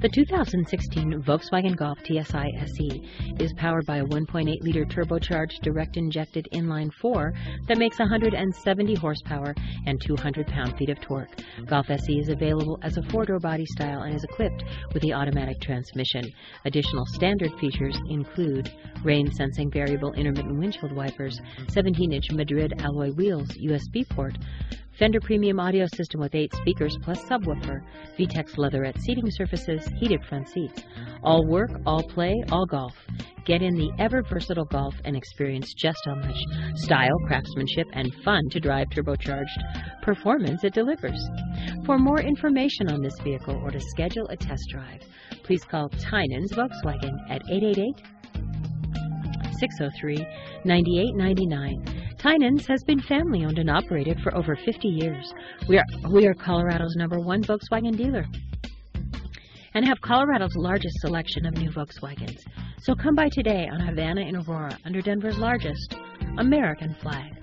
The 2016 Volkswagen Golf TSI SE is powered by a 1.8-liter turbocharged direct-injected inline-4 that makes 170 horsepower and 200 pound-feet of torque. Golf SE is available as a four-door body style and is equipped with the automatic transmission. Additional standard features include rain-sensing variable intermittent windshield wipers, 17-inch Madrid alloy wheels, USB port, Fender Premium audio system with 8 speakers plus subwoofer, VTEX leatherette seating surfaces, heated front seats. All work, all play, all golf. Get in the ever versatile Golf and experience just how much style, craftsmanship, and fun to drive turbocharged performance it delivers. For more information on this vehicle or to schedule a test drive, please call Tynan's Volkswagen at 888 603 9899. Tynan's has been family owned and operated for over 50 years. We are, we are Colorado's number one Volkswagen dealer and have Colorado's largest selection of new Volkswagens. So come by today on Havana in Aurora under Denver's largest American flag.